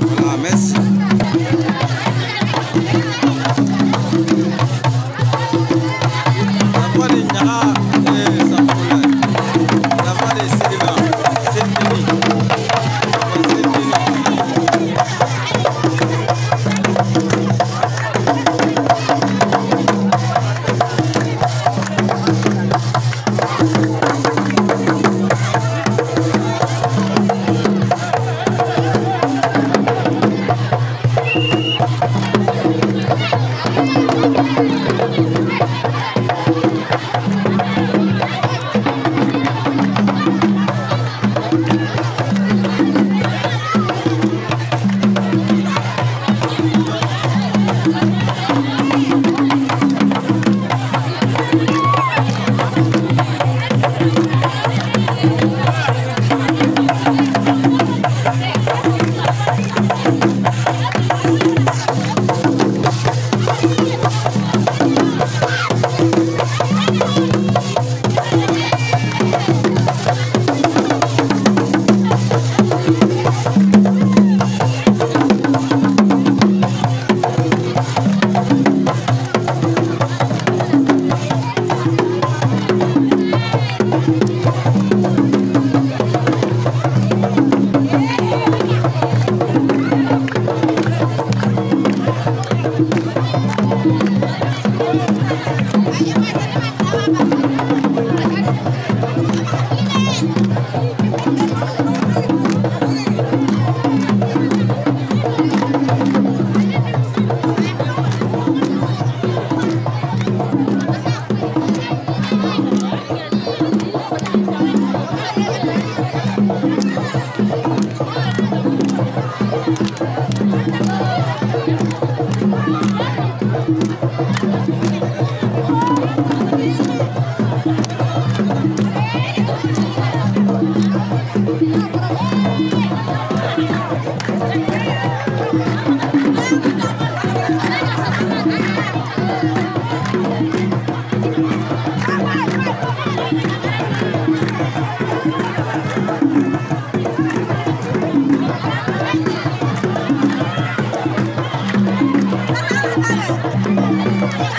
Voilà, merci. Vaya, vaya, vaya, vaya, vaya.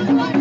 frère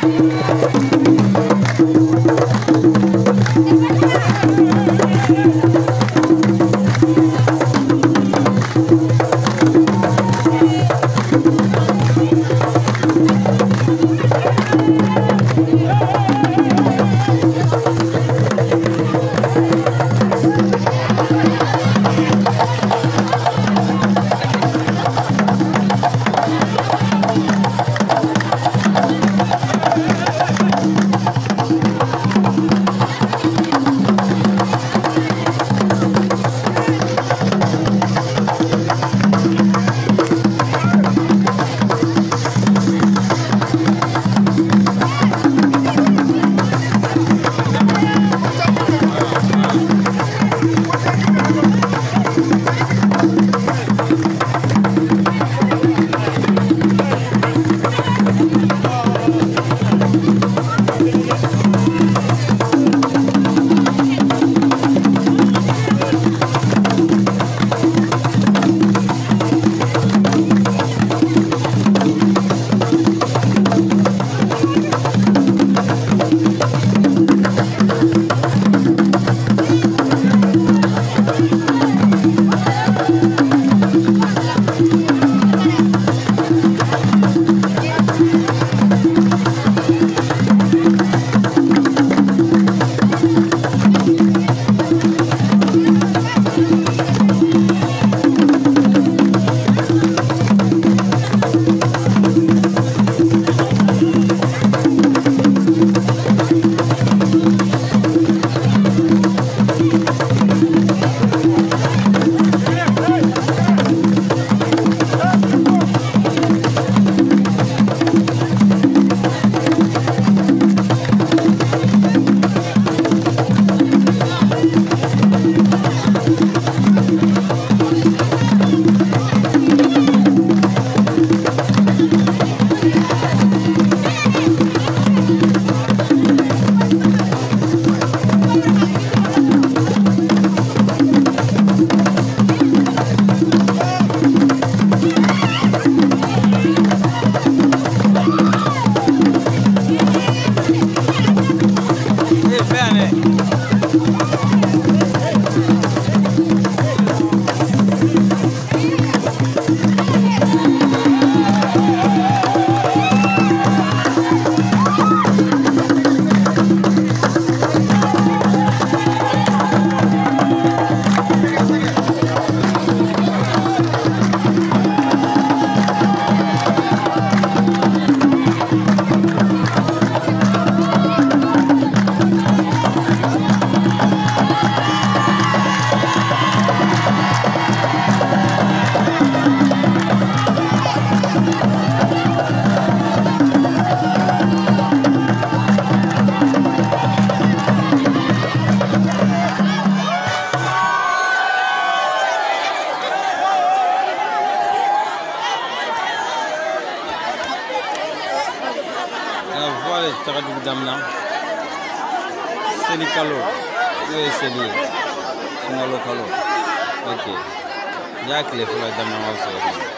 Música yani. Damina seli kalo. N'o ye seli ye sunkalo kalo. Ok. N'i y'a tile fɔlɔ daminɛ ka sɔrɔ